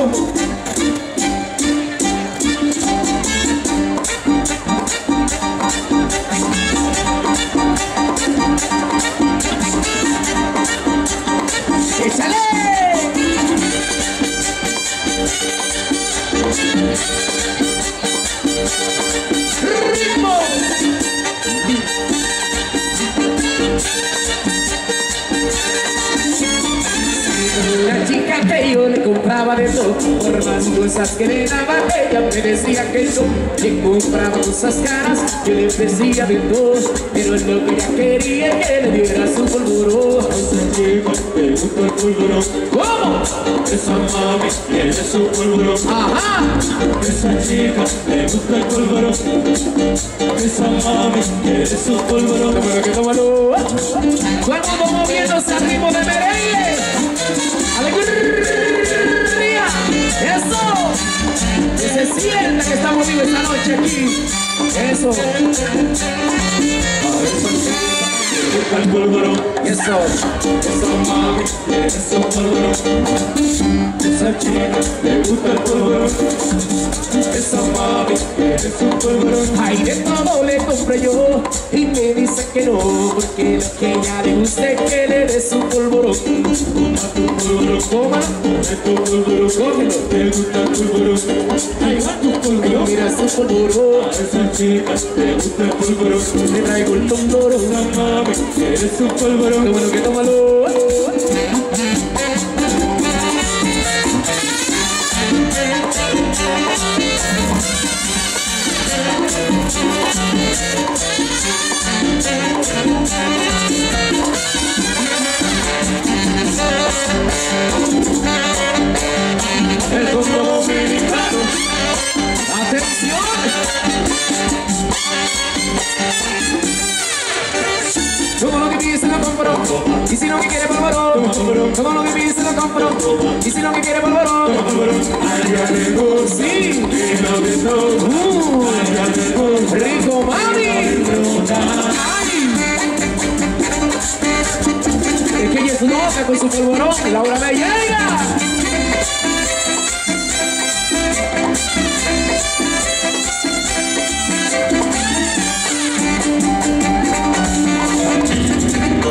Пойдем. Rico. por más cosas que le daba ella me decía que yo le compraba cosas caras yo le ofrecía de todo pero es lo que ella quería que le diera su polvorón esa chica le gusta el polvorón ¿cómo? esa mami tiene su polvorón ajá esa chica le gusta el polvorón esa mami tiene su polvorón tómalo que tómalo todo moviéndose al ritmo de merengue estamos vivos esta noche aquí. Eso. Eso. Eso, mami. Eso, polvorón. Esa chica le gusta el polvorón. Esa mami. Eso, polvorón. Ay, de todo le compré yo. Y me dice que no. Porque lo que ella le gusta es que le dé su polvorón. Toma tu polvorón. Toma. tu polvorón. Cógelo. Te gusta el polvorón. Ahí va tu polvorón. Mira su polvorón. A esa chica le gusta el polvorón. Le traigo el polvorón. Esa mami. Eres un polvorón. Tómalo que tómalo. El Congo Dominicano. ¡Atención! Lo Y si no que quiere polvorón Todo lo que pide se lo compro. Y si no que quiere polvorón Sí. Uh, Rico mami. Es que ella es loca con su polvorón Laura me llega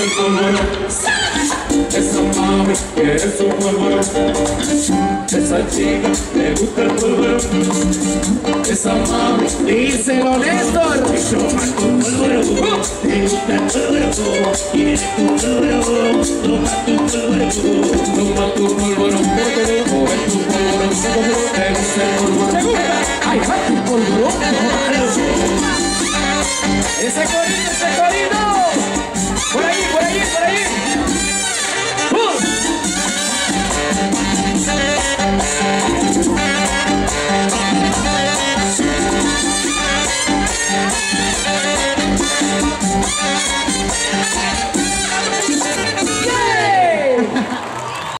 el polvorón Esa mami quiere su polvorón Esa chica le gusta el polvorón Esa mami Díselo Néstor Toma tu polvorón Le gusta el polvorón Quiere tu polvorón Toma tu polvorón Toma tu polvorón Porque toma tu polvorón